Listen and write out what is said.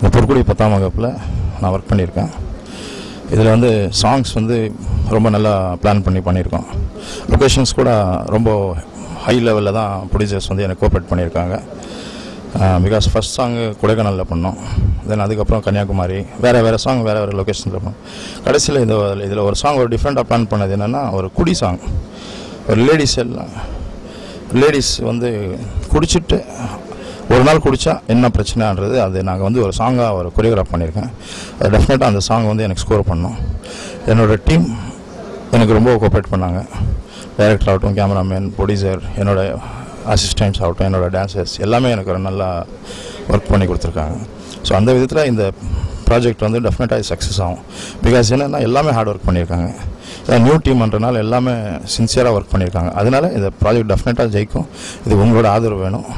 இந்த பொற்குடி பத்தாம் வகுப்பில் நான் ஒர்க் பண்ணியிருக்கேன். இதில் வந்து சாங்ஸ் வந்து ரொம்ப நல்லா பிளான் பண்ணி பண்ணியிருக்கோம். லொக்கேஷன்ஸ் கூட ரொம்ப ஹை லெவலில் தான் ப்ரொடியூசர்ஸ் வந்து எனக்கு கோஆப்ரேட் பண்ணியிருக்காங்க. பிகாஸ் ஃபஸ்ட் சாங்கு கொடைக்கானலில் பண்ணோம். தென் அதுக்கப்புறம் கன்னியாகுமரி வேறு வேறு சாங் வேறு வேறு லொக்கேஷனில் பண்ணோம். கடைசியில் இந்த இதில் ஒரு சாங் ஒரு டிஃப்ரெண்ட்டாக பிளான் பண்ணது என்னென்னா ஒரு குடி சாங் ஒரு லேடிஸ் எல்லாம் லேடிஸ் வந்து குடிச்சிட்டு ஒரு நாள் குடித்தா என்ன பிரச்சனைன்றது அது நாங்கள் வந்து ஒரு சாங்காக ஒரு கொரியோகிராஃப் பண்ணியிருக்கேன். அது டெஃபினட்டாக அந்த சாங் வந்து எனக்கு ஸ்கோர் பண்ணோம். என்னோடய டீம் எனக்கு ரொம்ப கோஆப்ரேட் பண்ணாங்க. டைரக்டர் ஆகட்டும் கேமராமேன் ப்ரொடியூசர் என்னோட அசிஸ்டன்ட்ஸ் ஆகட்டும் என்னோட டான்சர்ஸ் எல்லாமே எனக்கு ஒரு நல்லா ஒர்க் பண்ணி கொடுத்துருக்காங்க. ஸோ அந்த விதத்தில் இந்த ப்ராஜெக்ட் வந்து டெஃபினட்டாக சக்ஸஸ் ஆகும். பிகாஸ் என்னென்னா எல்லாமே ஹார்ட் ஒர்க் பண்ணியிருக்காங்க. நியூ டீம்ன்றனால எல்லாமே சின்சியராக ஒர்க் பண்ணியிருக்காங்க. அதனால் இந்த ப்ராஜெக்ட் டெஃபினட்டாக ஜெயிக்கும். இது உங்களோட ஆதரவு வேணும்.